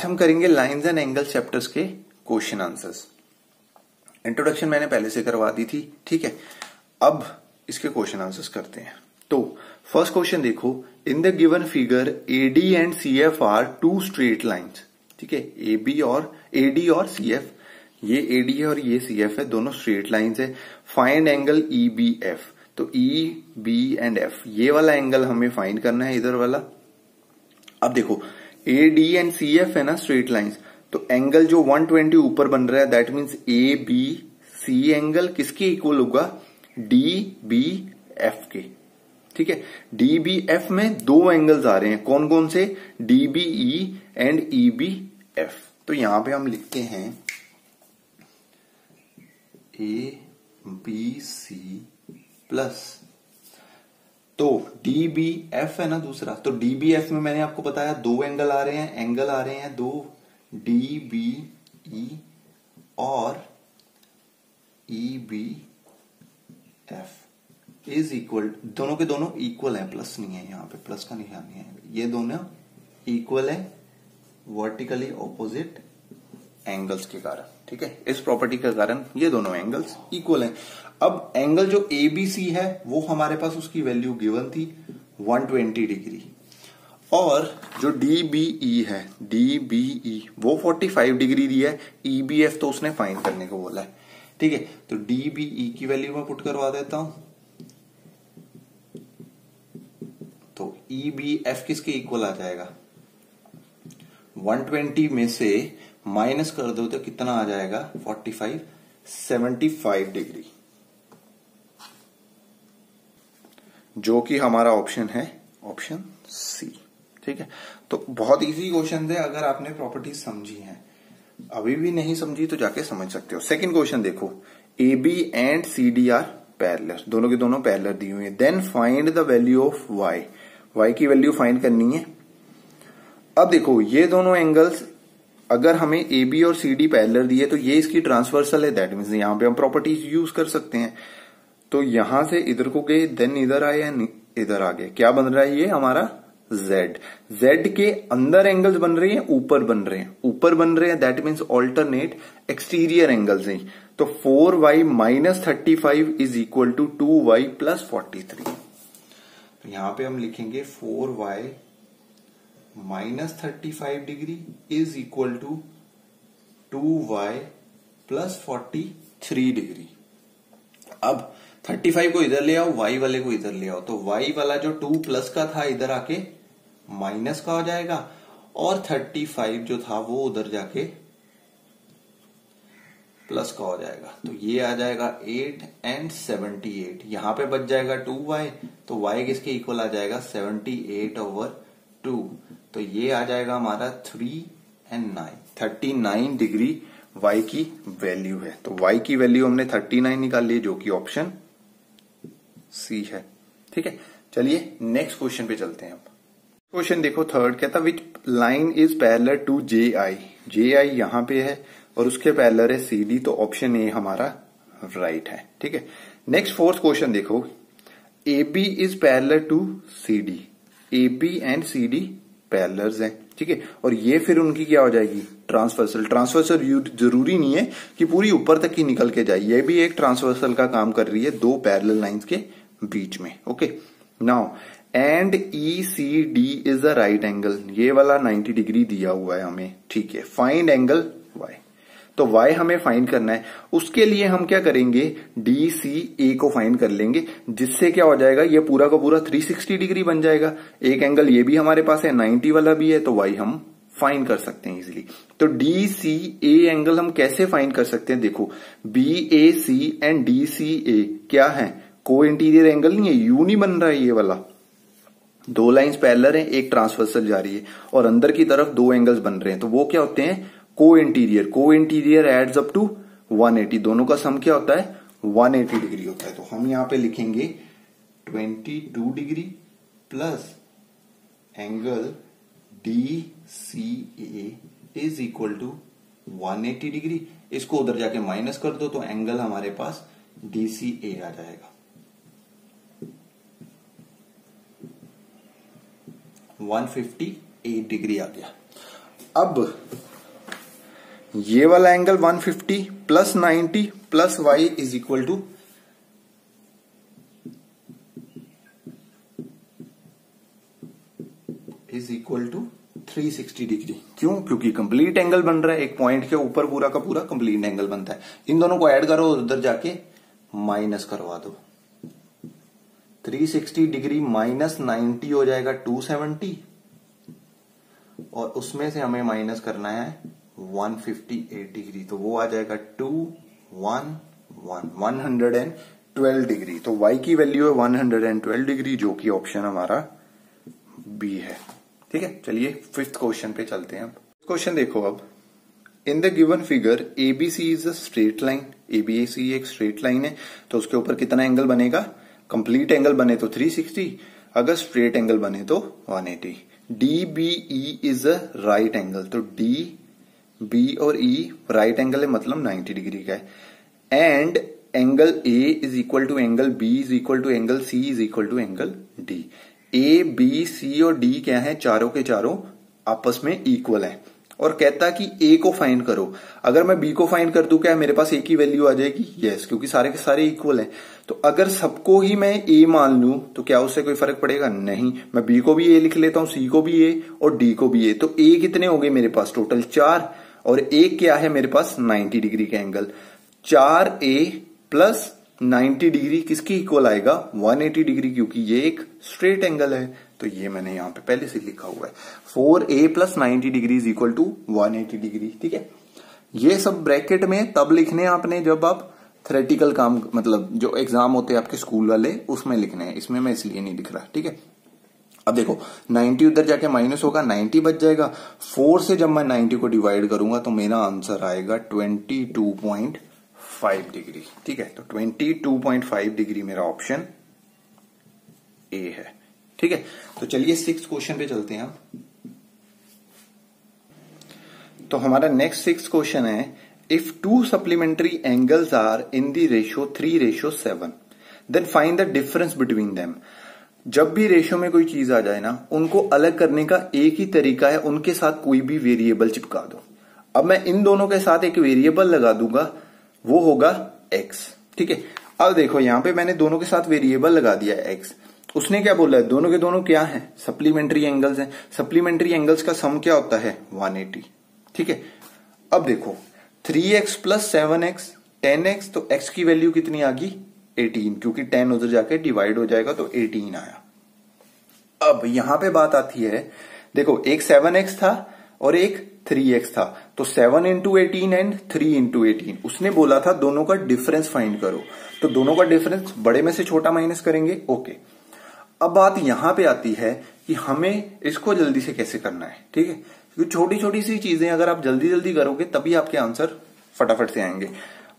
आज हम करेंगे लाइंस एंड एंगल चैप्टर्स के क्वेश्चन आंसर्स इंट्रोडक्शन मैंने पहले से करवा दी थी, ठीक है? अब इसके क्वेश्चन आंसर्स करते हैं। तो फ़र्स्ट क्वेश्चन देखो in the given figure AD and C F are two straight lines ठीक है? ए बी और एडी और सी एफ़ ये एडी है और ये सी एफ़ है, दोनों स्ट्रेट लाइंस है। Find angle E B F तो ई बी एंड एफ़ ये वाला एंगल हमें फाइंड करना है, इधर वाला। अब देखो A D and C F है ना स्ट्रेट लाइंस तो एंगल जो 120 ऊपर बन रहा है that means A B C angle किसके इक्वल होगा? डी बी एफ़ के. ठीक है? डी बी एफ़ में दो एंगल्स आ रहे हैं. कौन कौन से? D B E and E B F तो यहाँ पे हम लिखते हैं ए बी सी प्लस तो डी बी एफ़ है ना दूसरा। तो डी बी एफ़ में मैंने आपको बताया दो एंगल आ रहे हैं एंगल आ रहे हैं दो डी बी ई और E B F is equal दोनों के दोनों इक्वल है प्लस नहीं है यहाँ पे प्लस का निशान नहीं है। ये दोनों इक्वल है वर्टिकली ऑपोजिट एंगल्स के कारण, ठीक है? इस प्रॉपर्टी के कारण ये दोनों एंगल्स इक्वल हैं। अब एंगल जो ए बी सी है, वो हमारे पास उसकी वैल्यू गिवन थी 120 डिग्री और जो डी बी ई है डी बी ई वो 45 डिग्री दी है ई बी एफ़ तो उसने फाइंड करने को बोला है. ठीक है? तो डी बी ई की वैल्यू मैं पुट करवा देता हूँ. तो ई बी एफ़ किसके इक्वल आ जाएगा? 120 में से माइनस कर दो तो कितना आ जाएगा? 45 75 डिग्री जो कि हमारा ऑप्शन है ऑप्शन सी ठीक है? तो बहुत इजी क्वेश्चन है अगर आपने प्रॉपर्टी समझी है। अभी भी नहीं समझी तो जाके समझ सकते हो। सेकंड क्वेश्चन देखो। A B and C D are parallel दोनों के दोनों पैरलर दी हुई है। Then find the value of y y की वैल्यू फाइंड करनी है। अब देखो, ये दोनों एंगल्स अगर हमें ए बी और सी डी पैरलर दिए तो ये इसकी ट्रांसवर्सल है। दैट मीन यहाँ पे हम प्रॉपर्टीज़ यूज़ कर सकते हैं। तो यहाँ से इधर को गए देन इधर आए या इधर आ गए। क्या बन रहा है ये हमारा z? Z के अंदर एंगल्स बन रहे हैं, ऊपर बन रहे हैं। ऊपर बन रहे हैं that means alternate exterior angles हैं। तो four y minus thirty five is equal to two y plus forty three तो यहाँ पे हम लिखेंगे four y minus thirty five degree is equal to two y plus forty three degree अब 35 को इधर ले आओ, y वाले को इधर ले आओ। तो y वाला जो 2 प्लस का था, इधर आके माइनस का हो जाएगा। और 35 जो था, वो उधर जाके प्लस का हो जाएगा। तो ये आ जाएगा 8 एंड 78 यहाँ पे बच जाएगा 2y तो y किसके इक्वल आ जाएगा? 78 ओवर टू तो ये आ जाएगा हमारा 3 एंड 9 39 डिग्री y की वैल्यू है। तो y की वैल्यू हमने 39 निकाल ली, जो कि ऑप्शन सी है। ठीक है? चलिए नेक्स्ट क्वेश्चन पे चलते हैं क्वेश्चन देखो थर्ड कहता which line is parallel to J I J I यहाँ पे है और उसके पैरलर है सी डी तो ऑप्शन ए हमारा राइट है। ठीक है? नेक्स्ट फोर्थ क्वेश्चन देखो। A B is parallel to C D A B and C D parallels हैं। ठीक है? और ये फिर उनकी क्या हो जाएगी? ट्रांसवर्सल ट्रांसवर्सल ज़रूरी नहीं है कि पूरी ऊपर तक ही निकल के जाए। ये भी एक ट्रांसवर्सल का काम कर रही है, दो पैरेलल लाइंस के बीच में okay now and E C D is a right angle ये वाला 90 डिग्री दिया हुआ है हमें, ठीक है? फाइंड एंगल वाई तो y हमें फाइंड करना है। उसके लिए हम क्या करेंगे? डी सी ए को फाइंड कर लेंगे, जिससे क्या हो जाएगा? ये पूरा का पूरा 360 डिग्री बन जाएगा। एक एंगल ये भी हमारे पास है 90 वाला भी है तो y हम फाइंड कर सकते हैं इजिली तो डी सी ए एंगल हम कैसे फाइंड कर सकते हैं? देखो B A C and D C A क्या है? को इंटीरियर एंगल नहीं है यू नहीं बन रहा है ये वाला। दो लाइंस पैरलर हैं, एक ट्रांसवर्सल जा रही है और अंदर की तरफ़ दो एंगल्स बन रहे हैं। तो वो क्या होते हैं? को इंटीरियर को इंटीरियर एड्स अप टू 180 दोनों का सम क्या होता है? 180 डिग्री होता है। तो हम यहाँ पे लिखेंगे 22 degree plus angle D C A is equal to 180 degree इसको उधर जाके माइनस कर दो तो एंगल हमारे पास डी सी ए आ जाएगा। 158 डिग्री आ गया। अब ये वाला angle 150 plus 90 plus y is equal to is equal to 360 degree क्यों? क्योंकि कंप्लीट एंगल बन रहा है, एक पॉइंट के ऊपर पूरा का पूरा कंप्लीट एंगल बनता है। इन दोनों को ऐड करो उधर जाके माइनस करवा दो। 360 डिग्री माइनस 90 हो जाएगा 270 और उसमें से हमें माइनस करना है 158 डिग्री तो वो आ जाएगा two one one one hundred and twelve degree. तो y की वैल्यू है 112 डिग्री, जो कि ऑप्शन हमारा बी है। ठीक है, चलिए फिफ्थ क्वेश्चन पे चलते हैं अब। क्वेश्चन देखो अब। In the given figure ABC is a straight line ABC एक स्ट्रेट लाइन है तो उसके ऊपर कितना एंगल बनेगा? कंप्लीट एंगल बने तो 360 अगर स्ट्रेट एंगल बने तो 180 D B E is a right angle तो डी बी और ई राइट एंगल है मतलब 90 डिग्री का है. And angle A is equal to angle B is equal to angle C is equal to angle D A B C और D क्या है? चारों के चारों आपस में इक्वल है. और कहता कि ए को फाइंड करो। अगर मैं बी को फाइंड कर दू, क्या मेरे पास ए की वैल्यू आ जाएगी? यस क्योंकि सारे के सारे इक्वल हैं। तो अगर सबको ही मैं ए मान लू तो क्या उससे कोई फ़र्क पड़ेगा? नहीं। मैं बी को भी ए लिख लेता हूँ सी को भी ए और डी को भी ए तो ए कितने हो गए मेरे पास? टोटल चार। और एक क्या है मेरे पास? 90 डिग्री का एंगल चार ए प्लस 90 डिग्री किसकी इक्वल आएगा? 180 डिग्री, क्योंकि ये एक स्ट्रेट एंगल है। तो ये मैंने यहाँ पे पहले से लिखा हुआ है। Four A plus ninety degree is equal to one eighty degree, ठीक है? ये सब ब्रैकेट में तब लिखने आपने जब आप थ्रेटिकल काम मतलब जो एग्ज़ाम होते हैं आपके स्कूल वाले, उसमें लिखने हैं। इसमें मैं इसलिए नहीं लिख रहा, ठीक है? अब देखो 90 उधर जाके माइनस होगा 90 बच जाएगा। 4 से जब मैं 90 को डिवाइड करूँगा तो मेरा आंसर आएगा 22.5 डिग्री, ठीक है? तो 22.5 डिग्री मेरा ऑप्शन ए है। ठीक है? तो चलिए सिक्स क्वेश्चन पे चलते हैं तो हमारा नेक्स्ट सिक्स क्वेश्चन है if two supplementary angles are in the ratio three ratio seven then find the difference between them जब भी रेशियो में कोई चीज़ आ जाए ना, उनको अलग करने का एक ही तरीका है, उनके साथ कोई भी वेरिएबल चिपका दो। अब मैं इन दोनों के साथ एक वेरिएबल लगा दूँगा, वो होगा एक्स ठीक है? अब देखो, यहाँ पे मैंने दोनों के साथ वेरिएबल लगा दिया एक्स उसने क्या बोला? है दोनों के दोनों क्या है? सप्लीमेंट्री एंगल्स हैं। सप्लीमेंट्री एंगल्स का सम क्या होता है? 180 ठीक है? अब देखो। 3x x plus seven x ten x तो x की वैल्यू कितनी आ गई? 18 क्योंकि 10 उधर जाके डिवाइड हो जाएगा तो 18 आया। अब यहाँ पे बात आती है। देखो, एक 7x था और एक 3x था। तो 7 into eighteen and 3 into eighteen उसने बोला था, दोनों का डिफरेंस फाइंड करो। तो दोनों का डिफरेंस बड़े में से छोटा माइनस करेंगे? ओके अब बात यहाँ पे आती है कि हमें इसको जल्दी से कैसे करना है, ठीक है? क्योंकि छोटी छोटी सी चीज़ें अगर आप जल्दी जल्दी करोगे, तभी आपके आंसर फटाफट से आएँगे।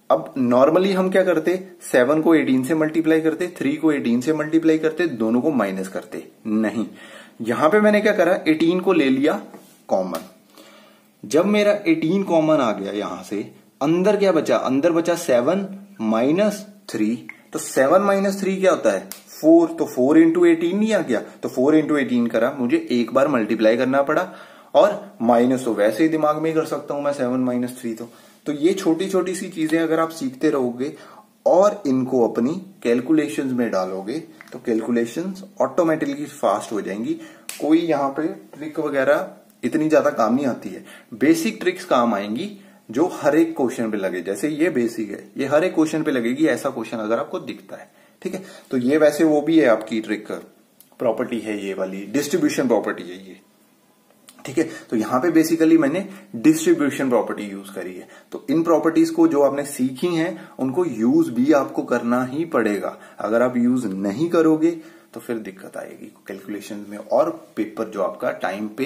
अब नॉर्मली हम क्या करते? सेवन को एटीन से मल्टीप्लाई करते थ्री को एटीन से मल्टीप्लाई करते, दोनों को माइनस करते। नहीं। यहाँ पे मैंने क्या करा? एटीन को ले लिया कॉमन जब मेरा एटीन कॉमन आ गया यहाँ से, अंदर क्या बचा? अंदर बचा सेवन माइनस थ्री तो सेवन माइनस थ्री क्या होता है? फोर तो फोर इंटू एटीन नहीं आ गया। तो फोर इंटू एटीन करा। मुझे एक बार मल्टीप्लाई करना पड़ा और माइनस तो वैसे ही दिमाग में ही कर सकता हूँ मैं सेवन माइनस थ्री तो। तो ये छोटी छोटी सी चीज़ें अगर आप सीखते रहोगे और इनको अपनी कैलकुलेशन में डालोगे तो कैलकुलेशन ऑटोमेटिकली फास्ट हो जाएँगी। कोई यहाँ पे ट्रिक वगैरह इतनी ज़्यादा काम नहीं आती है। बेसिक ट्रिक्स काम आएँगी जो हर एक क्वेश्चन पे लगे। जैसे ये बेसिक है। ये हर एक क्वेश्चन पे लगेगी, ऐसा क्वेश्चन अगर आपको दिखता है। ठीक है? तो ये वैसे वो भी है आपकी ट्रिक प्रॉपर्टी है ये वाली डिस्ट्रीब्यूशन प्रॉपर्टी है ये। ठीक है? तो यहाँ पे बेसिकली मैंने डिस्ट्रीब्यूशन प्रॉपर्टी यूज़ करी है। तो इन प्रॉपर्टीज़ को जो आपने सीखी हैं, उनको यूज़ भी आपको करना ही पड़ेगा। अगर आप यूज़ नहीं करोगे तो फिर दिक्कत आएगी कैलकुलेशन में और पेपर जो आपका टाइम पे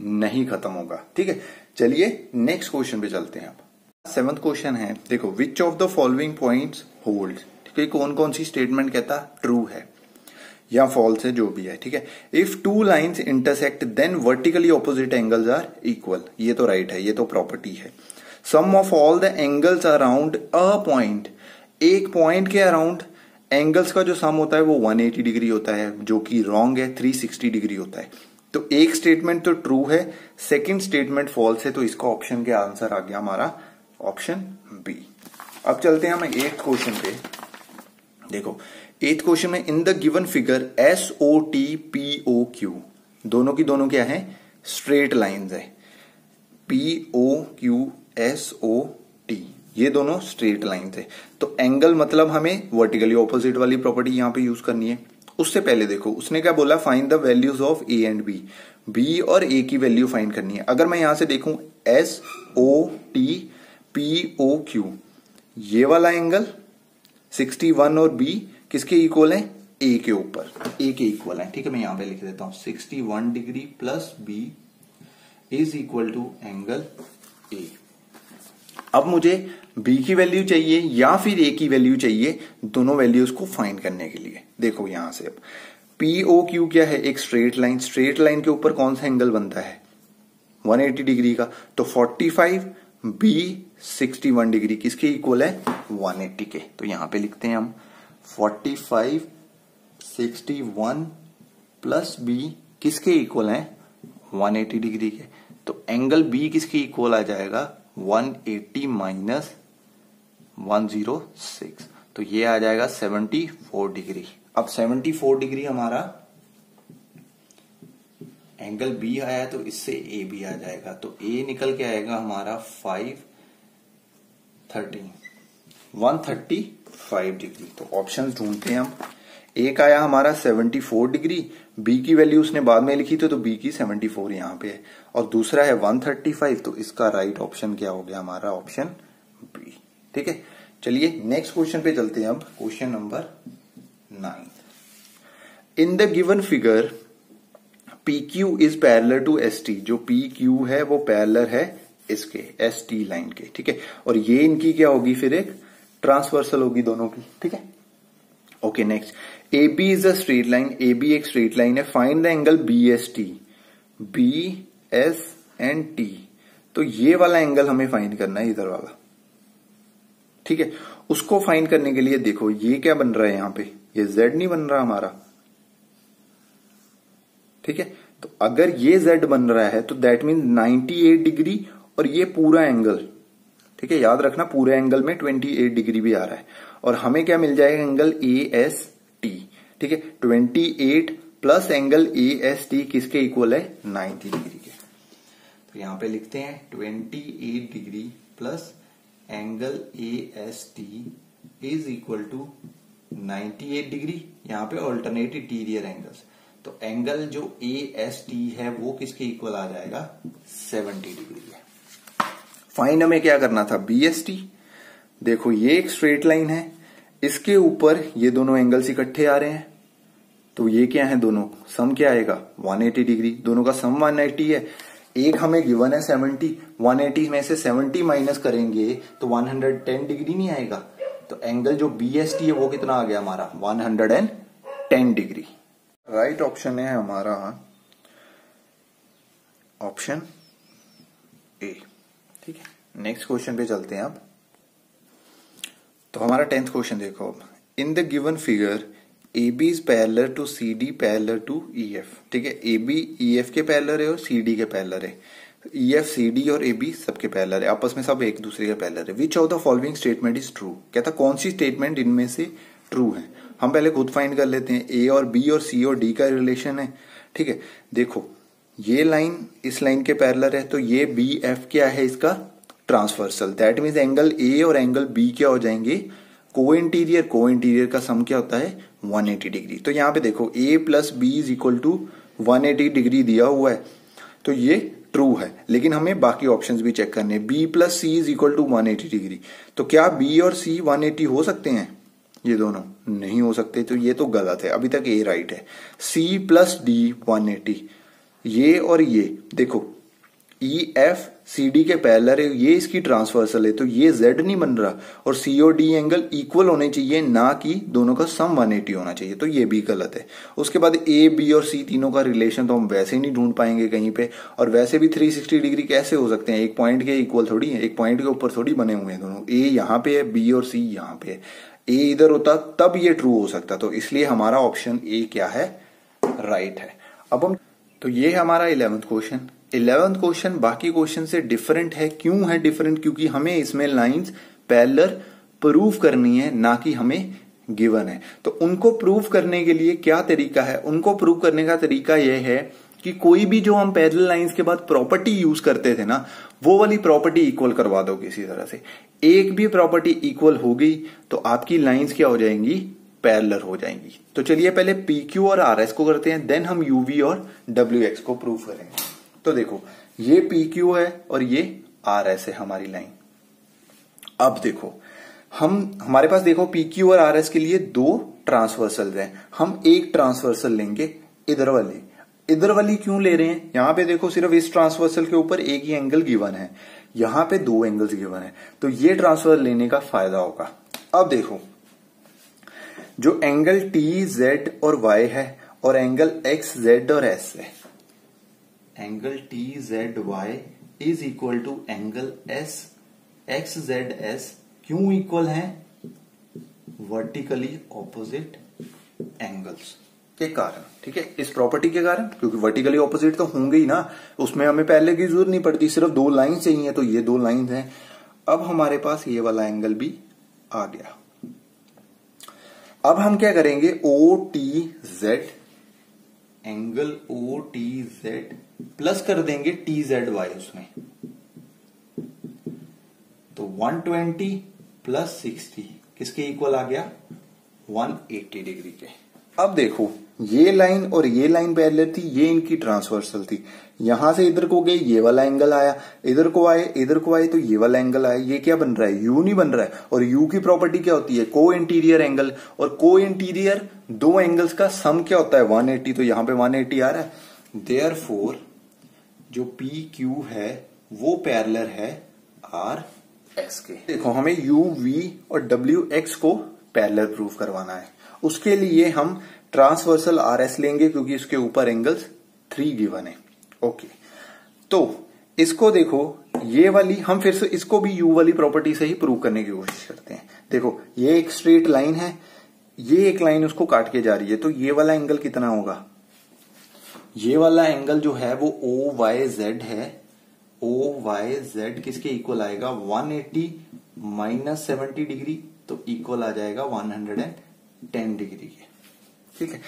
नहीं खत्म होगा। ठीक है? चलिए नेक्स्ट क्वेश्चन पे चलते हैं आप। सेवंथ क्वेश्चन है, देखो which of the following points hold कि कौन कौन सी स्टेटमेंट कहता ट्रू है, या फॉल्स है, जो भी है, ठीक है? If two lines intersect then vertically opposite angles are equal ये तो राइट right है, ये तो प्रॉपर्टी है. Sum of all the angles around a point एक पॉइंट के अराउंड एंगल्स का जो सम होता है, वो 180 डिग्री होता है, जो कि रॉन्ग है 360 डिग्री होता है. तो एक स्टेटमेंट तो ट्रू है सेकंड स्टेटमेंट फॉल्स है तो इसका ऑप्शन के आंसर आ गया हमारा ऑप्शन बी अब चलते हैं हम एट क्वेश्चन पे. देखो एथ क्वेश्चन में in the given figure S O T P O Q दोनों की दोनों क्या है? स्ट्रेट लाइंस है. P O Q S O T ये दोनों स्ट्रेट लाइंस है. तो एंगल मतलब हमें वर्टिकली ऑपोजिट वाली प्रॉपर्टी यहाँ पे यूज़ करनी है. उससे पहले देखो, उसने क्या बोला? Find the values of A and B B और ए की वैल्यू फाइंड करनी है. अगर मैं यहाँ से देखूँ S O T P O Q ये वाला एंगल 61 और बी किसके इक्वल है? ए के ऊपर। ए के इक्वल है। ठीक है, मैं यहाँ पे लिख देता हूँ। 61 degree plus B is equal to angle A अब मुझे बी की वैल्यू चाहिए या फिर ए की वैल्यू चाहिए, दोनों वैल्यूज़ को फाइंड करने के लिए। देखो यहाँ से अब। पी ओ क्यू क्या है? एक स्ट्रेट लाइन स्ट्रेट लाइन के ऊपर कौन सा एंगल बनता है? 180 डिग्री का। तो 45 बी 61 डिग्री किसके इक्वल है 180 के। तो यहाँ पे लिखते हैं हम 45 61 प्लस बी किसके इक्वल है? 180 डिग्री के। तो एंगल बी किसके इक्वल आ जाएगा? 180 माइनस 106 तो ये आ जाएगा 74 डिग्री। अब 74 डिग्री हमारा एंगल बी आया तो इससे ए भी आ जाएगा। तो ए निकल के आएगा हमारा five thirty one thirty five degree तो ऑप्शन ढूंढते हैं हम। एक आया हमारा 74 डिग्री बी की वैल्यू उसने बाद में लिखी थी तो बी की 74 यहाँ पे है। और दूसरा है 135 तो इसका राइट right ऑप्शन क्या हो गया? हमारा ऑप्शन बी ठीक है? चलिए नेक्स्ट क्वेश्चन पे चलते हैं अब। Question number nine in the given figure P Q is parallel to S T जो पी क्यू है, वो पैरलर है इसके एस टी लाइन के, ठीक है? और ये इनकी क्या होगी फिर एक? ट्रांसवर्सल होगी दोनों की, ठीक है? Okay next A B is a straight line A B एक स्ट्रेट लाइन है. Find the angle B S T B S and T तो ये वाला एंगल हमें फाइंड करना है, इधर वाला। ठीक है? उसको फाइंड करने के लिए देखो, ये क्या बन रहा है यहाँ पे? ये जेड नहीं बन रहा हमारा। ठीक है? तो अगर ये जेड बन रहा है तो दैट मीन 98 डिग्री और ये पूरा एंगल ठीक है, याद रखना पूरे एंगल में 28 डिग्री भी आ रहा है। और हमें क्या मिल जाएगा एंगल ए एस टी ठीक है 28 plus angle A S T किसके इक्वल है? 90 डिग्री के। तो यहाँ पे लिखते हैं 28 degree plus angle A S T is equal to 98 degree यहाँ पे ऑल्टरनेट इंटीरियर एंगल्स तो एंगल जो ए एस टी है, वो किसके इक्वल आ जाएगा? 70 डिग्री फाइन हमें क्या करना था? बी एस टी देखो, ये एक स्ट्रेट लाइन है। इसके ऊपर ये दोनों एंगल्स इकट्ठे आ रहे हैं। तो ये क्या है दोनों? सम क्या आएगा? 180 डिग्री दोनों का सम 180 है। एक हमें गिवन है 70 180 में से 70 माइनस करेंगे तो 110 डिग्री नहीं आएगा। तो एंगल जो बी एस टी है, वो कितना आ गया हमारा? 110 डिग्री राइट ऑप्शन है हमारा ऑप्शन ए ठीक है। नेक्स्ट क्वेश्चन पे चलते हैं अब। तो हमारा टेंथ क्वेश्चन देखो अब। In the given figure A B is parallel to C D parallel to E F ठीक है? ए बी ई एफ़ के पैरलर है और सी डी के पैरलर है। ई एफ़ सी डी और ए बी सबके पैरलर है। आपस में सब एक दूसरे के पैरलर है। Which of the following statement is true कहता, कौन सी स्टेटमेंट इनमें से ट्रू है? हम पहले खुद फाइंड कर लेते हैं। ए और बी और सी और डी का रिलेशन है। ठीक है? देखो ये लाइन, इस लाइन के पैरलर है तो ये बी एफ़ क्या है इसका? Transversal. That means angle A और एंगल बी क्या हो जाएँगे? को इंटीरियर को इंटीरियर का सम क्या होता है? 180 डिग्री तो यहाँ पे देखो A plus B is equal to 180 degree दिया हुआ है। तो ये ट्रू है। लेकिन हमें बाकी ऑप्शंस भी चेक करने B plus C is equal to 180 degree तो क्या बी और सी 180 हो सकते हैं? ये दोनों नहीं हो सकते तो ये तो गलत है। अभी तक ए राइट है। सी प्लस डी 180 ये और ये, देखो ई एफ़ सी डी के पैरलर है, ये इसकी ट्रांसवर्सल है तो ये जेड नहीं बन रहा, और C O D angle equal होने चाहिए, ना कि दोनों का सम 180 होना चाहिए तो ये भी गलत है। उसके बाद ए बी और सी तीनों का रिलेशन तो हम वैसे ही नहीं ढूंढ पाएँगे कहीं पे, और वैसे भी 360 डिग्री कैसे हो सकते हैं? एक पॉइंट के इक्वल थोड़ी है, एक पॉइंट के ऊपर थोड़ी बने हुए हैं दोनों। ए यहाँ पे है बी और सी यहाँ पे है। ए इधर होता, तब ये ट्रू हो सकता तो इसलिए हमारा ऑप्शन ए क्या है? राइट है। अब हम तो ये हमारा इलेवेंथ क्वेश्चन इलेवंथ क्वेश्चन बाकी क्वेश्चन से डिफरेंट है. क्यों है डिफरेंट क्योंकि हमें इसमें लाइंस पैरेलल प्रूव करनी है, ना कि हमें गिवन है. तो उनको प्रूव करने के लिए क्या तरीका है? उनको प्रूव करने का तरीका यह है कि कोई भी जो हम पैरेलल लाइंस के बाद प्रॉपर्टी यूज़ करते थे ना, वो वाली प्रॉपर्टी इक्वल करवा दो किसी तरह से. एक भी प्रॉपर्टी इक्वल हो गई तो आपकी लाइंस क्या हो जाएँगी? पैरेलल हो जाएँगी। तो चलिए पहले पी क्यू और आर एस को करते हैं देन हम यूवी और डब्ल्यू एक्स को प्रूव करेंगे। तो देखो, ये पी क्यू है और ये आर एस है हमारी लाइन अब देखो, हम, हमारे पास देखो पी क्यू और आर एस के लिए दो ट्रांसवर्सल हैं। हम एक ट्रांसवर्सल लेंगे, इधर वाले। इधर वाली क्यों ले रहे हैं? यहाँ पे देखो सिर्फ़ इस ट्रांसवर्सल के ऊपर एक ही एंगल गिवन है। यहाँ पे दो एंगल्स गिवन है। तो ये ट्रांसवर्सल लेने का फ़ायदा होगा। अब देखो जो एंगल टी जेड और वाई है और एंगल एक्स जेड और एस है। Angle T Z Y is equal to angle S X Z S क्यों इक्वल है? वर्टिकली ऑपोजिट एंगल्स के कारण ठीक है? इस प्रॉपर्टी के कारण क्योंकि वर्टिकली ऑपोजिट तो होंगे ही ना उसमें हमें पहले की ज़रूरत नहीं पड़ती सिर्फ़ दो लाइन चाहिए तो ये दो लाइन हैं। अब हमारे पास ये वाला एंगल भी आ गया। अब हम क्या करेंगे? O T Z angle O T Z plus कर देंगे टी जेड वाई उसमें। तो 120 प्लस 60 किसके इक्वल आ गया? 180 डिग्री के। अब देखो ये लाइन और ये लाइन पैरेलल थी ये इनकी ट्रांसवर्सल थी। यहाँ से इधर को गए ये वाला एंगल आया। इधर को आए इधर को आए तो ये वाला एंगल आया। ये क्या बन रहा है? यू नहीं बन रहा है। और यू की प्रॉपर्टी क्या होती है? को इंटीरियर एंगल और को इंटीरियर दो एंगल्स का सम क्या होता है? 180 तो यहाँ पे 180 आ रहा है। देयर फोर जो पी क्यू है वो पैरलर है आर एक्स के। देखो हमें यू वी और डब्ल्यू एक्स को पैरलर प्रूफ करवाना है। उसके लिए हम ट्रांसवर्सल आर एस लेंगे क्योंकि इसके ऊपर एंगल्स थ्री गिवन है। ओके तो इसको देखो, ये वाली, हम फिर से इसको भी यू वाली प्रॉपर्टी से ही प्रूव करने की कोशिश करते हैं। देखो, ये एक स्ट्रेट लाइन है, ये एक लाइन उसको काट के जा रही है तो ये वाला एंगल कितना होगा? ये वाला एंगल जो है वो ओ वाई जेड है। ओ वाई जेड किसके इक्वल आएगा? 180 एट्टी माइनस सेवेंटी डिग्री तो इक्वल आ जाएगा 110 डिग्री के। ठीक है?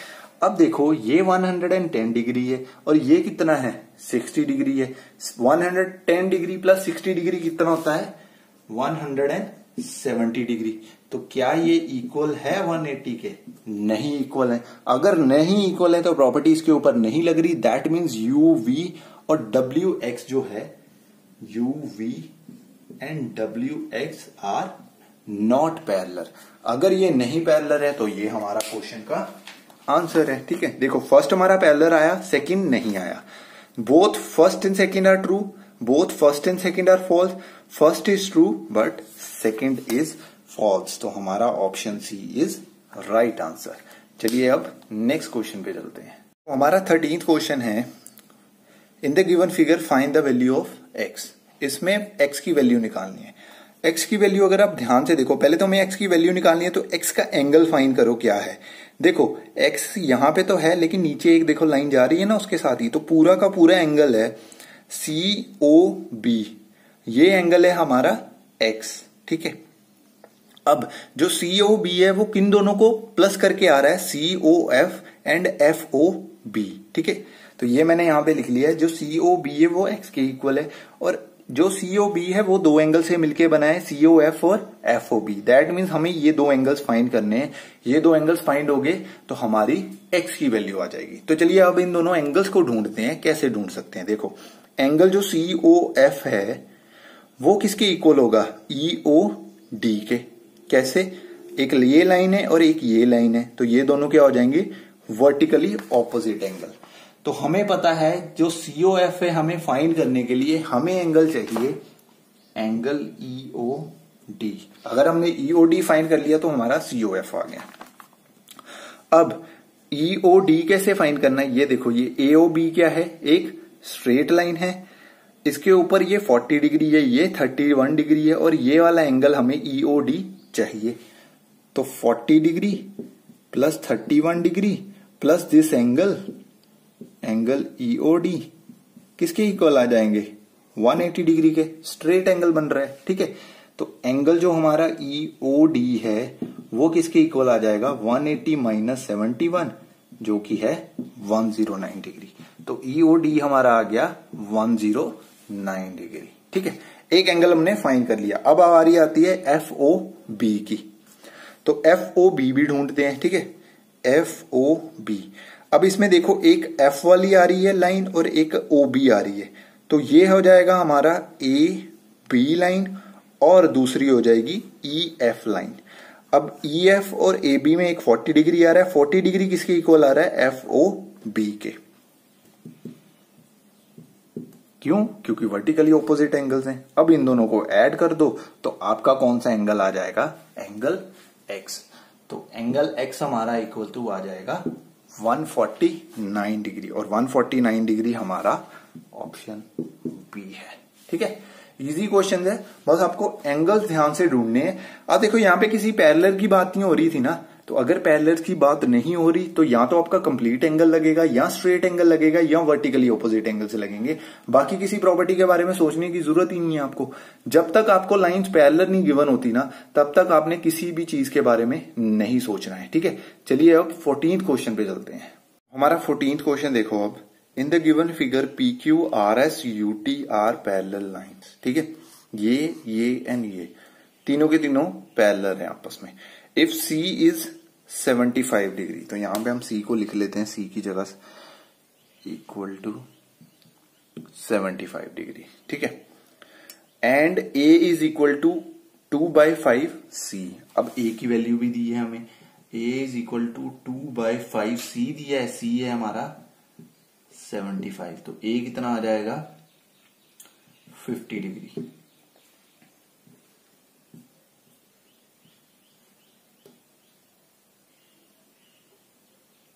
अब देखो, ये 110 डिग्री है और ये कितना है? 60 डिग्री है। 110 डिग्री प्लस 60 डिग्री कितना होता है? 170 डिग्री। तो क्या ये इक्वल है 180 के? नहीं इक्वल है। अगर नहीं इक्वल है तो प्रॉपर्टी इसके ऊपर नहीं लग रही। दैट मीन्स यू वी और डब्ल्यू एक्स जो है U V and W X are not parallel अगर ये नहीं पैरलर है तो ये हमारा क्वेश्चन का आंसर है, ठीक है? देखो फ़र्स्ट हमारा पैरलर आया सेकंड नहीं आया। Both first and second are true both first and second are false first is true but second is false तो हमारा option C is right answer चलिए अब नेक्स्ट क्वेश्चन पे चलते हैं। तो हमारा थर्टींथ क्वेश्चन है in the given figure find the value of x इसमें एक्स की वैल्यू निकालनी है। एक्स की वैल्यू अगर आप ध्यान से देखो, पहले तो हमें एक्स की वैल्यू निकालनी है तो एक्स का एंगल फाइन करो क्या है। देखो एक्स यहाँ पे तो है, लेकिन नीचे एक देखो लाइन जा रही है ना उसके साथ ही तो पूरा का पूरा एंगल है सी ओ बी ये एंगल है हमारा एक्स ठीक है? अब जो सी ओ बी है, वो किन दोनों को प्लस करके आ रहा है? C O F and F O B ठीक है? तो ये मैंने यहाँ पे लिख लिया है, जो सी ओ बी है, वो एक्स के इक्वल है, और जो सीओ बी है, वो दो एंगल से मिलके बना है सीओ एफ़ और F O B that means हमें ये दो एंगल्स फाइंड करने हैं। ये दो एंगल्स फाइंड हो गए तो हमारी एक्स की वैल्यू आ जाएगी। तो चलिए अब इन दोनों एंगल्स को ढूंढते हैं, कैसे ढूंढ सकते हैं। देखो एंगल जो सीओ एफ़ है, वो किसके इक्वल होगा? ई ओ डी के। कैसे? एक ये लाइन है और एक ये लाइन है। तो ये दोनों क्या हो जाएँगे? वर्टिकली ऑपोजिट एंगल तो हमें पता है जो सीओ एफ़ है हमें फाइंड करने के लिए हमें एंगल चाहिए एंगल ईओ डी अगर हमने ईओ डी फाइंड कर लिया तो हमारा सीओ एफ़ आ गया। अब ईओ डी कैसे फाइंड करना है? ये देखो, ये एओ बी क्या है? एक स्ट्रेट लाइन है। इसके ऊपर ये 40 डिग्री है, ये 31 डिग्री है और ये वाला एंगल हमें ईओ डी चाहिए। तो 40 degree plus 31 degree plus this angle angle EOD किसके इक्वल आ जाएँगे? 180 डिग्री के स्ट्रेट एंगल बन रहा है, ठीक है? तो एंगल जो हमारा ईओडी है, वो किसके इक्वल आ जाएगा? 180 एटी माइनस सेवेंटी जो कि है 109 डिग्री तो ईओडी हमारा आ गया 109 डिग्री ठीक है? एक एंगल हमने फाइंड कर लिया। अब आ रही आती है एफ़ ओ बी की। तो एफ़ ओ बी भी ढूंढते हैं, ठीक है? एफ़ ओ बी अब इसमें देखो, एक एफ़ वाली आ रही है लाइन और एक ओ बी आ रही है। तो ये हो जाएगा हमारा ए बी लाइन और दूसरी हो जाएगी ई एफ़ लाइन। अब ई एफ़ और ए बी में एक 40 डिग्री आ रहा है। 40 डिग्री किसके इक्वल आ रहा है? एफ़ ओ बी के। क्यों? क्योंकि वर्टिकली ऑपोजिट एंगल्स हैं। अब इन दोनों को ऐड कर दो तो आपका कौन सा एंगल आ जाएगा? एंगल एक्स तो एंगल एक्स हमारा इक्वल टू आ जाएगा 149 डिग्री और 149 डिग्री हमारा ऑप्शन बी है। ठीक है? इजी क्वेश्चन है। बस आपको एंगल ध्यान से ढूँढने हैं। अब देखो, यहाँ पे किसी पैरलर की बात नहीं हो रही थी ना? तो अगर पैरेलल्स की बात नहीं हो रही तो या तो आपका कंप्लीट एंगल लगेगा, या स्ट्रेट एंगल लगेगा, या वर्टिकली ऑपोजिट एंगल से लगेंगे। बाकी किसी प्रॉपर्टी के बारे में सोचने की ज़रूरत ही नहीं है आपको। जब तक आपको लाइंस पैरेलल नहीं गिवन होती ना, तब तक आपने किसी भी चीज़ के बारे में नहीं सोचना है, ठीक है? चलिए अब फोर्टीन क्वेश्चन पे चलते हैं। हमारा फोर्टीन क्वेश्चन देखो अब। In the given figure P Q R S U T are parallel lines ठीक है? ये ये एंड ये। तीनों के तीनों पैरेलल है आपस में। इफ़ सी इज़ 75 डिग्री तो यहाँ पे हम सी को लिख लेते हैं सी की जगह इक्वल टू 75 डिग्री ठीक है? And A is equal to two by five C अब ए की वैल्यू भी दी है हमें। A is equal to two by five C दिया है। सी है हमारा 75 तो ए कितना आ जाएगा? 50 डिग्री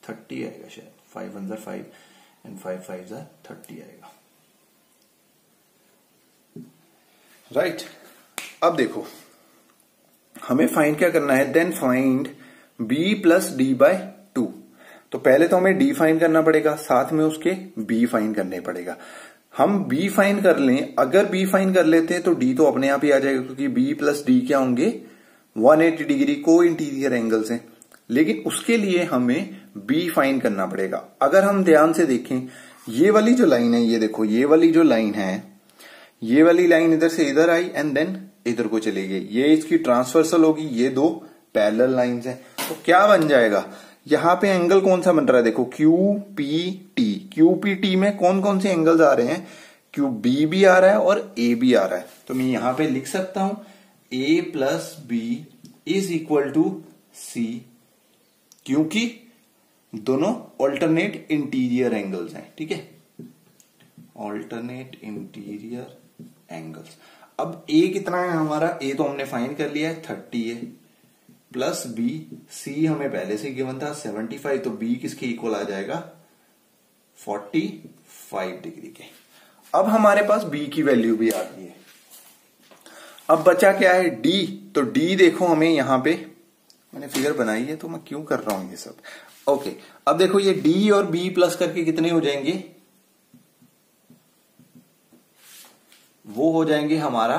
थर्टी आएगा शायद। Five one five and five five jar thirty आएगा। Right right. अब देखो। हमें फाइंड क्या करना है? Then find B plus D by two तो पहले तो हमें डी फाइंड करना पड़ेगा, साथ में उसके बी फाइंड करने पड़ेगा। हम बी फाइंड कर लें। अगर बी फाइंड कर लेते हैं तो डी तो अपने आप ही आ जाएगा, क्योंकि बी प्लस डी क्या होंगे? 180 डिग्री को इंटीरियर एंगल्स हैं। लेकिन उसके लिए हमें बी फाइन करना पड़ेगा। अगर हम ध्यान से देखें, ये वाली जो लाइन है, ये देखो, ये वाली जो लाइन है, ये वाली लाइन इधर से इधर आई एंड देन इधर को चली गई। ये इसकी ट्रांसवर्सल होगी, ये दो पैरेलल लाइंस हैं। तो क्या बन जाएगा? यहाँ पे एंगल कौन सा बन रहा है? देखो Q P T Q P T में कौन कौन से एंगल्स आ रहे हैं? क्यू बी भी आ रहा है और ए भी आ रहा है। तो मैं यहाँ पे लिख सकता हूँ A plus B is equal to C क्योंकि दोनों ऑल्टरनेट इंटीरियर एंगल्स हैं, ठीक है? ऑल्टरनेट इंटीरियर एंगल्स अब ए कितना है हमारा? ए तो हमने फाइन कर लिया है थर्टी है. प्लस बी सी हमें पहले से गिवन था सेवेंटी फाइव तो बी किसके इक्वल आ जाएगा? फोर्टी फाइव डिग्री के. अब हमारे पास बी की वैल्यू भी आ गई है. अब बचा क्या है? डी तो डी देखो हमें यहाँ पे. मैंने फिगर बनाई है तो मैं क्यों कर रहा हूँ ये सब? ओके अब देखो ये डी और बी प्लस करके कितने हो जाएँगे? वो हो जाएँगे हमारा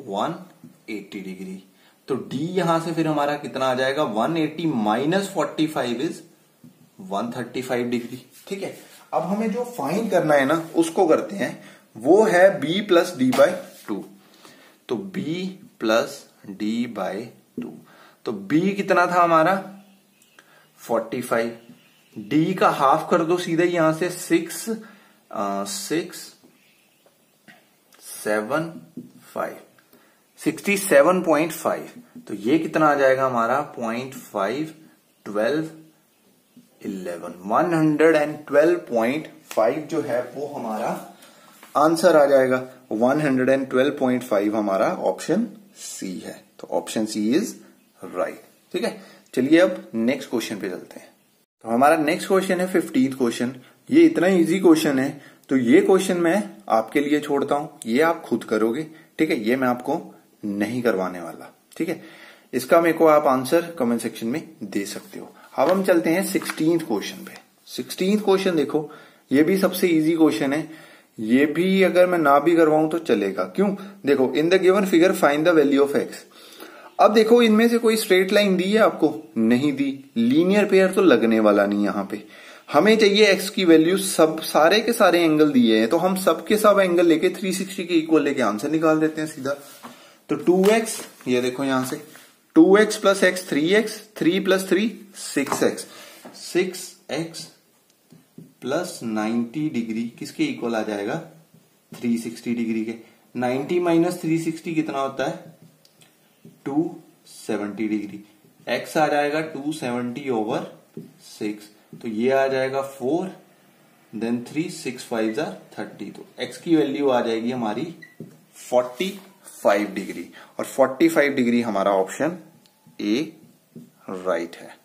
180 डिग्री तो डी यहाँ से फिर हमारा कितना आ जाएगा? 180 eighty minus forty five is 135 degree ठीक है? अब हमें जो फाइन करना है ना, उसको करते हैं। वो है b plus D by two तो b plus D by two तो b कितना था हमारा? 45 डी का हाफ़ कर दो सीधे यहाँ से six six seven five sixty seven point five तो ये कितना आ जाएगा हमारा? Point five twelve eleven one hundred and twelve point five जो है वो हमारा आंसर आ जाएगा. One hundred and twelve point five हमारा ऑप्शन सी है. तो ऑप्शन सी इज़ राइट ठीक है? चलिए अब नेक्स्ट क्वेश्चन पे चलते हैं। तो हमारा नेक्स्ट क्वेश्चन है फिफ्टींथ क्वेश्चन ये इतना इजी क्वेश्चन है तो ये क्वेश्चन मैं आपके लिए छोड़ता हूँ। ये आप खुद करोगे, ठीक है? ये मैं आपको नहीं करवाने वाला, ठीक है? इसका मेरे को आप आंसर कमेंट सेक्शन में दे सकते हो। अब हम चलते हैं सिक्सटींथ क्वेश्चन पे। सिक्सटींथ क्वेश्चन देखो, ये भी सबसे इजी क्वेश्चन है। ये भी अगर मैं ना भी करवाऊं तो चलेगा। क्यों? देखो in the given figure find the value of X अब देखो, इनमें से कोई स्ट्रेट लाइन दी है आपको? नहीं दी। लीनियर पेयर तो लगने वाला नहीं यहाँ पे। हमें चाहिए एक्स की वैल्यू सब, सारे के सारे एंगल दिए हैं तो हम सब के सब एंगल लेके 360 के इक्वल लेके आंसर निकाल देते हैं सीधा। तो 2x ये देखो यहाँ से। 2x X plus X three X three plus three six X six X plus ninety degree किसके इक्वल आ जाएगा? थ्री सिक्सटी डिग्री के। नाइन्टी माइनस थ्री कितना होता है? Two seventy degree. एक्स आ जाएगा टू सेवेंटी ओवर सिक्स तो ये आ जाएगा four then three six five jar thirty तो एक्स की वैल्यू आ जाएगी हमारी फोर्टी फाइव डिग्री। और फोर्टी फाइव डिग्री हमारा ऑप्शन ए राइट है।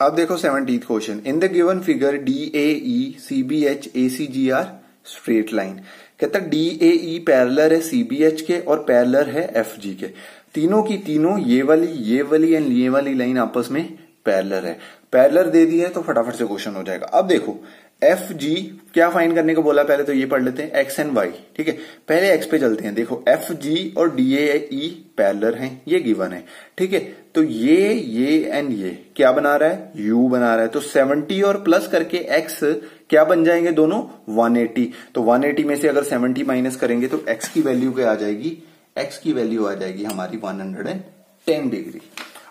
अब देखो seventeenth question in the given figure D A C B H A C G R straight line कहता डी ए पैरलर है सी बी एच के और parallel है एफ़ जी के। तीनों की तीनों, ये वाली ये वाली एंड ये वाली लाइन आपस में पैरलर है। पैरलर दे दिया है तो फटाफट से क्वेश्चन हो जाएगा। अब देखो एफ़ जी क्या फाइन करने को बोला पहले तो ये पढ़ लेते हैं एक्स एंड वाई ठीक है? पहले एक्स पे चलते हैं। देखो एफ़ जी और डी ए ई पैरलर हैं, ये गिवन है, ठीक है? तो ये ये एंड ये, क्या बना रहा है? यू बना रहा है। तो 70 और प्लस करके एक्स क्या बन जाएँगे दोनों? 180 तो 180 में से अगर 70 माइनस करेंगे तो एक्स की वैल्यू क्या आ जाएगी। एक्स की वैल्यू आ जाएगी हमारी 110 डिग्री।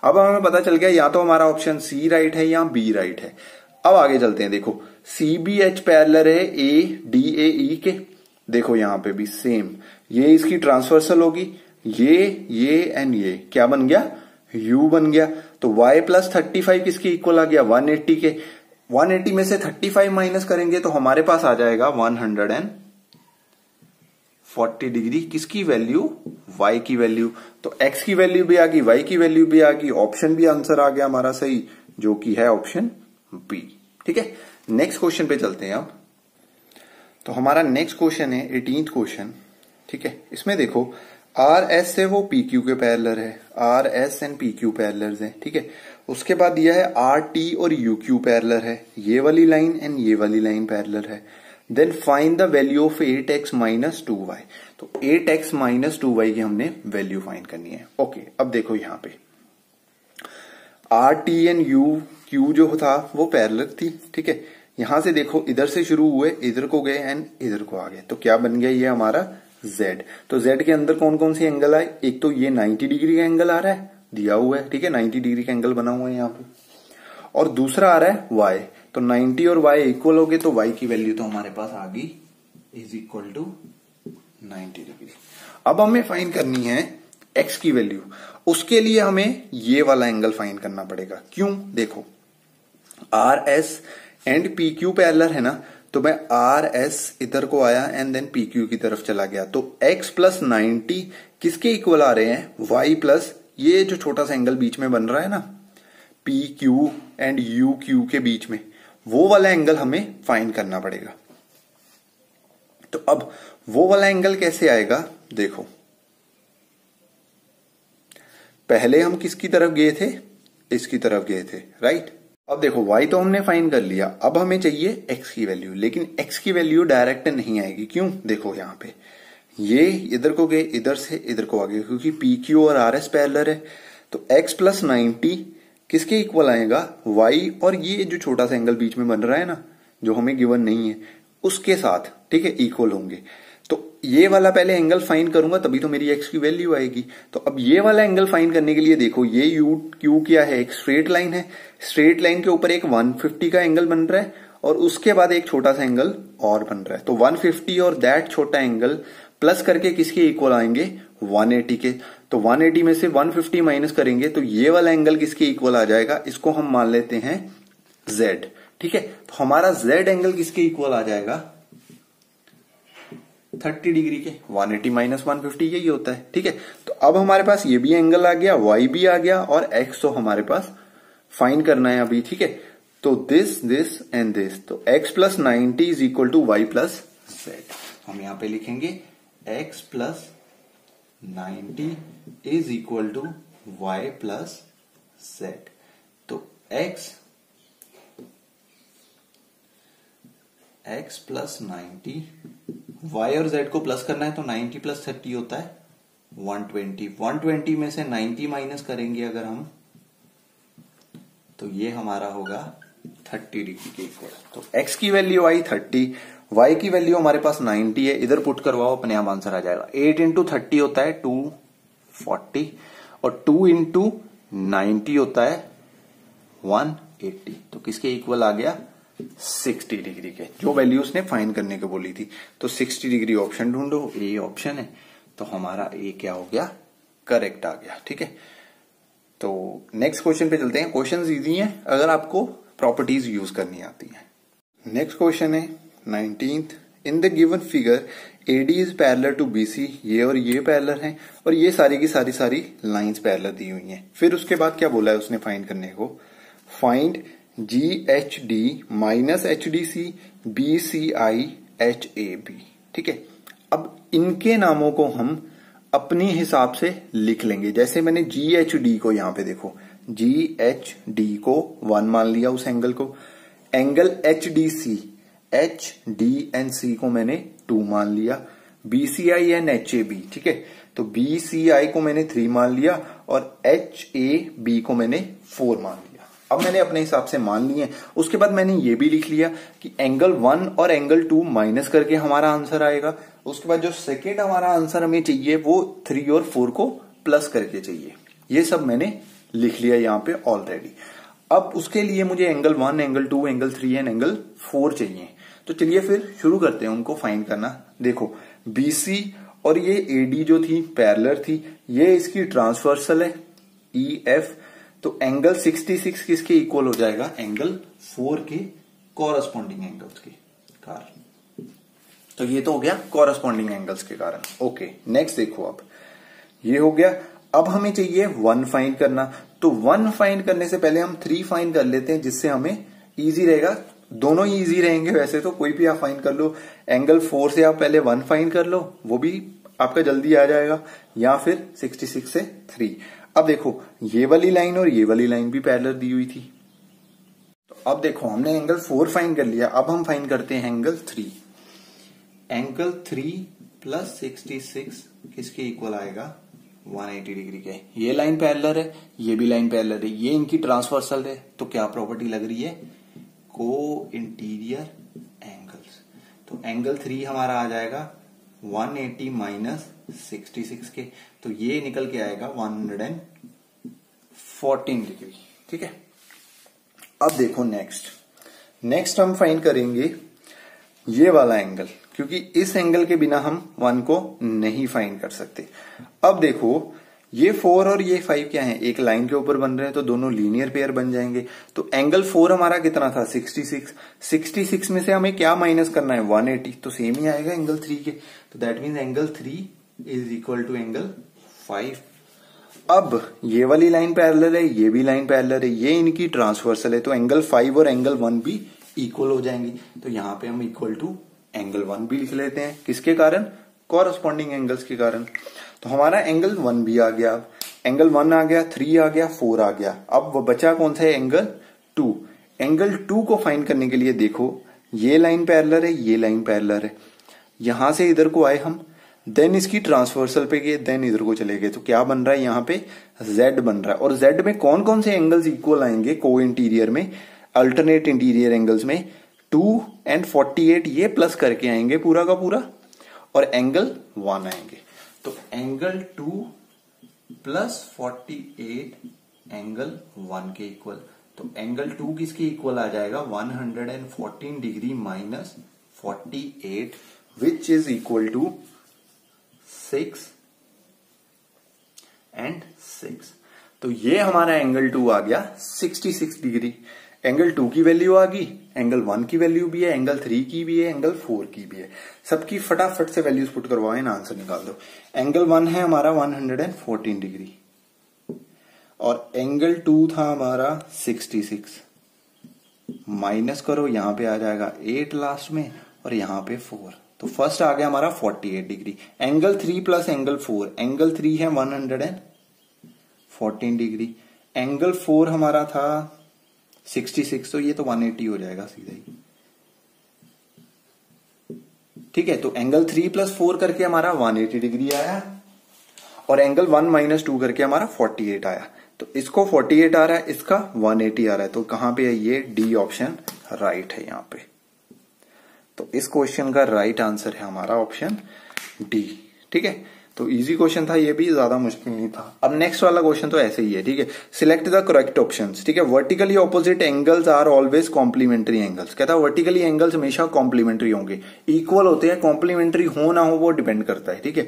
अब हमें पता चल गया, या तो हमारा ऑप्शन सी राइट है या बी राइट है। अब आगे चलते हैं, देखो। सी बी एच पैरलर है ए डी ए ई के। देखो यहाँ पे भी सेम ये इसकी ट्रांसवर्सल होगी। ये ये एंड ये। क्या बन गया? U बन गया। तो y प्लस थर्टी फाइव किसके इक्वल आ गया? 180 के। 180 में से 35 माइनस करेंगे तो हमारे पास आ जाएगा 140 डिग्री। किसकी वैल्यू y की वैल्यू तो x की वैल्यू भी आ गई, y की वैल्यू भी आ गई। ऑप्शन भी आंसर आ गया हमारा सही, जो कि है ऑप्शन बी ठीक है? नेक्स्ट क्वेश्चन पे चलते हैं अब। तो हमारा नेक्स्ट क्वेश्चन है एटीन क्वेश्चन ठीक है? इसमें देखो आर एस है वो पी क्यू के पैरलर है। R S and P Q parallel है ठीक है? उसके बाद दिया है आर टी और यू क्यू पैरलर है। ये वाली लाइन एंड ये वाली लाइन पैरलर है। Then find the value of eight X minus two Y तो eight X minus two Y की हमने वैल्यू फाइंड करनी है। ओके okay, अब देखो यहाँ पे। R T and U Q जो था वो पैरलर थी ठीक है? यहाँ से देखो इधर से शुरू हुए इधर को गए एंड इधर को आ गए। तो क्या बन गया ये हमारा z. तो z के अंदर कौन कौन सी एंगल आए एक तो ये 90 डिग्री का एंगल आ रहा है, दिया हुआ है, ठीक है? 90 डिग्री का एंगल बना हुआ है यहाँ पे। और दूसरा आ रहा है y. तो 90 और y इक्वल हो गए तो y की वैल्यू तो हमारे पास आ गई इज़ इक्वल टू 90 डिग्री अब हमें फाइन करनी है x की वैल्यू उसके लिए हमें ये वाला एंगल फाइन करना पड़ेगा। क्यों? देखो R S and P Q parallel है ना? तो मैं आर एस इधर को आया एंड देन पी क्यू की तरफ़ चला गया। तो एक्स प्लस नाइनटी किसके इक्वल आ रहे हैं? वाई प्लस ये जो छोटा सा एंगल बीच में बन रहा है ना P Q and U Q के बीच में, वो वाला एंगल हमें फाइंड करना पड़ेगा। तो अब वो वाला एंगल कैसे आएगा? देखो। पहले हम किसकी तरफ़ गए थे? इसकी तरफ़ गए थे राइट अब देखो, y तो हमने फाइन कर लिया। अब हमें चाहिए x की वैल्यू लेकिन x की वैल्यू डायरेक्ट नहीं आएगी। क्यों? देखो यहाँ पे। ये इधर को गए, इधर से इधर को आ गए क्योंकि पी क्यू और आर एस पैरलर है। तो x प्लस नाइनटी किसके इक्वल आएगा? y और ये जो छोटा सा एंगल बीच में बन रहा है ना, जो हमें गिवन नहीं है, उसके साथ, ठीक है इक्वल होंगे। ये वाला पहले एंगल फाइन करूँगा, तभी तो मेरी एक्स की वैल्यू आएगी। तो अब ये वाला एंगल फाइन करने के लिए देखो, ये यू क्यू क्या है? एक स्ट्रेट लाइन है। स्ट्रेट लाइन के ऊपर एक 150 का एंगल बन रहा है और उसके बाद एक छोटा सा एंगल और बन रहा है। तो 150 और दैट छोटा एंगल प्लस करके किसके इक्वल आएँगे? 180 के। तो 180 में से 150 माइनस करेंगे तो ये वाला एंगल किसके इक्वल आ जाएगा? इसको हम मान लेते हैं z ठीक है? तो हमारा z एंगल किसके इक्वल आ जाएगा? थर्टी डिग्री के। 180 एटी माइनस वन फिफ्टी यही होता है, ठीक है? तो अब हमारे पास ये भी एंगल आ गया वाई भी आ गया और एक्स तो हमारे पास फाइन करना है अभी, ठीक है? तो दिस दिस एंड दिस तो X plus ninety is equal to Y plus Z हम यहाँ पे लिखेंगे X plus ninety is equal to Y plus Z तो X X plus ninety Y और जेड को प्लस करना है तो नाइन्टी प्लस थर्टी होता है। One twenty. वन ट्वेंटी में से नाइन्टी माइनस करेंगे अगर हम तो ये हमारा होगा थर्टी डिग्री के इक्वल। तो एक्स की वैल्यू आई थर्टी, वाई की वैल्यू हमारे पास नाइन्टी है। इधर पुट करवाओ, अपने आप आंसर आ जाएगा। एट इंटू थर्टी होता है टू फोर्टी और टू इंटू नाइन्टी होता है वन एट्टी। तो किसके इक्वल आ गया? सिक्सटी डिग्री के। जो वैल्यू उसने फाइन करने को बोली थी तो सिक्सटी डिग्री ऑप्शन ढूंढो ए ऑप्शन है तो हमारा ए क्या हो गया? करेक्ट आ गया, ठीक है? तो नेक्स्ट क्वेश्चन पे चलते हैं। क्वेश्चन इजी हैं, अगर आपको प्रॉपर्टीज़ यूज़ करनी आती है। नेक्स्ट क्वेश्चन है nineteen in the given figure A D is parallel to B C ये और ये पैरलर हैं, और ये सारी की सारी सारी लाइंस पैरलर दी हुई हैं। फिर उसके बाद क्या बोला है उसने फाइंड करने को? Find G H D minus H D C B C I H A B ठीक है? अब इनके नामों को हम अपने हिसाब से लिख लेंगे। जैसे मैंने जी एच डी को यहाँ पे देखो। जी एच डी को वन मान लिया उस एंगल को। Angle H D C H D N C को मैंने टू मान लिया। B C I N H A B ठीक है? तो बी सी आई को मैंने थ्री मान लिया और एच ए बी को मैंने फोर मान लिया। अब मैंने अपने हिसाब से मान लिए। उसके बाद मैंने ये भी लिख लिया कि एंगल वन और एंगल टू माइनस करके हमारा आंसर आएगा। उसके बाद जो सेकेंड हमारा आंसर हमें चाहिए वो थ्री और फोर को प्लस करके चाहिए। ये सब मैंने लिख लिया यहाँ पे ऑलरेडी अब उसके लिए मुझे angle one angle two angle three and angle four चाहिए। तो चलिए फिर शुरू करते हैं उनको फाइंड करना। देखो बीसी और ये एडी जो थी पैरलर थी ये इसकी ट्रांसवर्सल है। ई e, एफ़ तो एंगल 66 किसके इक्वल हो जाएगा? एंगल 4 के कॉरस्पॉन्डिंग एंगल्स के कारण। तो ये तो हो गया कॉरस्पॉन्डिंग एंगल्स के कारण। ओके नेक्स्ट देखो अब ये हो गया। अब हमें चाहिए वन फाइंड करना। तो वन फाइंड करने से पहले हम थ्री फाइंड कर लेते हैं, जिससे हमें इजी रहेगा। दोनों ही इजी रहेंगे वैसे तो कोई भी आप फाइंड कर लो। एंगल फोर से आप पहले वन फाइंड कर लो, वो भी आपका जल्दी आ जाएगा। या फिर 66 से थ्री अब देखो, ये वाली लाइन और ये वाली लाइन भी पैरलर दी हुई थी। तो अब देखो, हमने एंगल फोर फाइन कर लिया। अब हम फाइन करते हैं angle three angle three plus sixty six किसके इक्वल आएगा? 180 डिग्री के। ये लाइन पैरलर है, ये भी लाइन पैरलर है। ये इनकी ट्रांसवर्सल है। तो क्या प्रॉपर्टी लग रही है? को इंटीरियर एंगल्स तो एंगल थ्री हमारा आ जाएगा। 180 एटी माइनस सिक्सटी सिक्स के तो ये निकल के आएगा one hundred and fourteen degree, ठीक है? अब देखो नेक्स्ट। नेक्स्ट हम फाइंड करेंगे ये वाला एंगल, क्योंकि इस एंगल के बिना हम वन को नहीं फाइंड कर सकते। अब देखो ये फोर और ये फाइव क्या है? एक लाइन के ऊपर बन रहे हैं तो दोनों लीनियर पेयर बन जाएँगे। तो एंगल फोर हमारा कितना था? Sixty six. सिक्सटी सिक्स में से हमें क्या माइनस करना है? One eighty. तो सेम ही आएगा एंगल थ्री के। तो that mean angle three is equal to angle five. अब ये वाली लाइन पैरेलल है, ये भी लाइन पैरेलल है, ये इनकी ट्रांसवर्सल है तो एंगल फाइव और एंगल वन भी इक्वल हो जाएँगे। तो यहाँ पे हम इक्वल टू एंगल वन भी लिख लेते हैं। किसके कारण? कॉरस्पॉन्डिंग एंगल्स के कारण। तो हमारा एंगल वन भी आ गया एंगल वन आ गया थ्री आ गया फोर आ गया। अब वो बचा कौन सा है एंगल टू एंगल टू को फाइंड करने के लिए देखो, ये लाइन पैरलर है, ये लाइन पैरलर है। यहाँ से इधर को आए हम देन इसकी ट्रांसवर्सल पे गए देन इधर को चले गए। तो क्या बन रहा है यहाँ पे? Z बन रहा है। और z में कौन कौन से एंगल्स इक्वल आएँगे को इंटीरियर में अल्टरनेट इंटीरियर एंगल्स में? टू एंड फोर्टी एट ये प्लस करके आएँगे पूरा का पूरा। और एंगल वन आएँगे। तो angle two plus forty eight angle one के इक्वल तो एंगल टू किसके इक्वल आ जाएगा? One hundred and fourteen degree minus forty eight which is equal to six and six तो ये हमारा एंगल टू आ गया sixty six degree angle two की वैल्यू आ गई एंगल वन की वैल्यू भी है एंगल थ्री की भी है एंगल फोर की भी है। सबकी फटाफट से वैल्यूज़ पुट करवाए, ना आंसर निकाल दो। एंगल वन है हमारा one hundred and fourteen degree और एंगल टू था हमारा सिक्सटी सिक्स माइनस करो, यहाँ पे आ जाएगा एट लास्ट में और यहाँ पे फोर तो फ़र्स्ट आ गया हमारा 48 degree angle three plus angle four angle three है 114 डिग्री एंगल फोर हमारा था 66 तो ये तो 180 हो जाएगा सीधा ही। ठीक है तो एंगल थ्री प्लस फोर करके हमारा वन एटी डिग्री आया और एंगल वन माइनस टू करके हमारा फोर्टी एट आया। तो इसको फोर्टी एट आ रहा है, इसका वन एटी आ रहा है। तो कहाँ पे है ये? डी ऑप्शन राइट है यहाँ पे। तो इस क्वेश्चन का राइट आंसर है हमारा ऑप्शन डी ठीक है? तो इजी क्वेश्चन था, ये भी ज़्यादा मुश्किल नहीं था। अब नेक्स्ट वाला क्वेश्चन तो ऐसे ही है, ठीक है? सिलेक्ट द करेक्ट ऑप्शन ठीक है? Vertically opposite angles are always complementary angles कहता है वर्टिकली एंगल्स हमेशा कॉम्प्लीमेंट्री होंगे। इक्वल होते हैं कॉम्प्लीमेंट्री हो ना हो, वो डिपेंड करता है, ठीक है?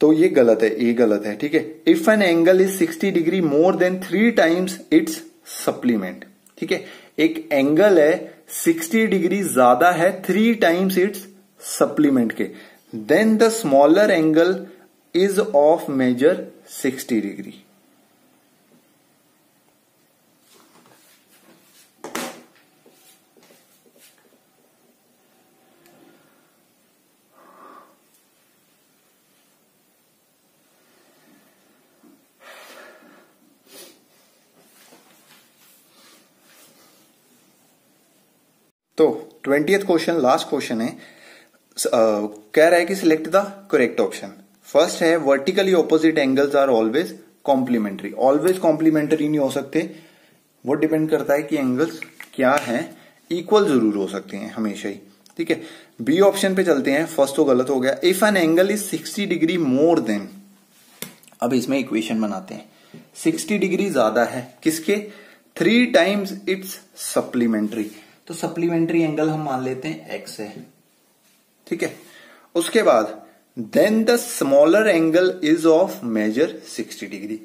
तो ये गलत है, ये गलत है, ठीक है? If an angle is 60 degree more than three times its supplement ठीक है? एक एंगल है 60 डिग्री ज़्यादा है थ्री टाइम्स इट्स सप्लीमेंट के। Then the smaller angle is of measure 60 degree. तो ट्वेंटी क्वेश्चन लास्ट क्वेश्चन है कह रहा है कि select the correct option first है vertically opposite angles are always complementary always complementary नहीं हो सकते. वो डिपेंड करता है कि एंगल्स क्या है. इक्वल ज़रूर हो सकते हैं, हमेशा ही. ठीक है? बी ऑप्शन पे चलते हैं. फ़र्स्ट तो गलत हो गया. If an angle is 60 degree more than अब इसमें इक्वेशन बनाते हैं. 60 डिग्री ज़्यादा है. किसके? थ्री टाइम्स इट्स सप्लीमेंट्री तो सप्लीमेंट्री एंगल हम मान लेते हैं एक्स है. ठीक है? उसके बाद then the smaller angle is of measure 60 degree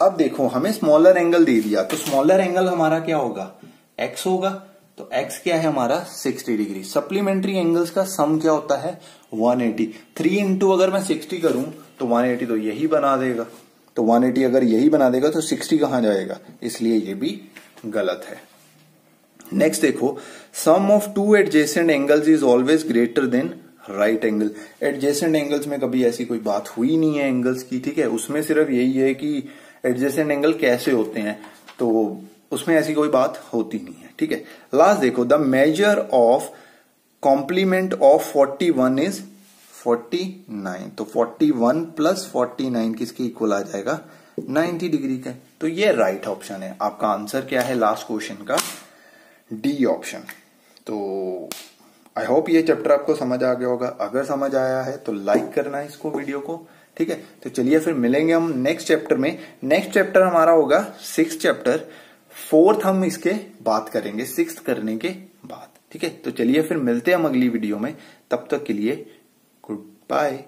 अब देखो, हमें स्मॉलर एंगल दे दिया तो स्मॉलर एंगल हमारा क्या होगा? एक्स होगा तो एक्स क्या है हमारा? 60 डिग्री सप्लीमेंट्री एंगल्स का सम क्या होता है? 180 एटी थ्री इंटू अगर मैं 60 करूँ तो 180 तो यही बना देगा। तो 180 अगर यही बना देगा तो 60 कहाँ जाएगा? इसलिए ये भी गलत है। नेक्स्ट देखो sum of two adjacent angles is always greater than right angle adjacent angles में कभी ऐसी कोई बात हुई नहीं है एंगल्स की, ठीक है? उसमें सिर्फ़ यही है कि एडजेसेंट एंगल कैसे होते हैं तो उसमें ऐसी कोई बात होती नहीं है, ठीक है? लास्ट देखो the measure of complement of 41 is 49 तो 41 प्लस 49 किसके इक्वल आ जाएगा? 90 डिग्री का तो ये राइट right ऑप्शन है। आपका आंसर क्या है लास्ट क्वेश्चन का? डी ऑप्शन तो आई होप ये चैप्टर आपको समझ आ गया होगा। अगर समझ आया है तो लाइक करना इसको वीडियो को, ठीक है? तो चलिए फिर मिलेंगे हम नेक्स्ट चैप्टर में। नेक्स्ट चैप्टर हमारा होगा सिक्स चैप्टर फोर्थ हम इसके बात करेंगे सिक्स करने के बाद, ठीक है? तो चलिए फिर मिलते हैं हम अगली वीडियो में। तब तक के लिए गुड बाय